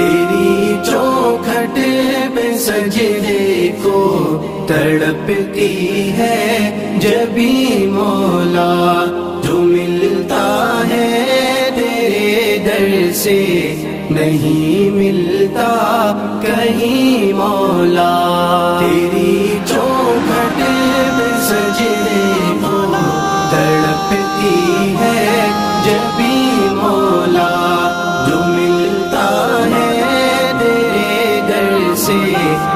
तेरी चौखट पे सजदे को तड़पती है जबी मौला जो मिलता है तेरे दर से नहीं मिलता कहीं मौला। तेरी चौखट पे सजदे को तड़पती है जबी see.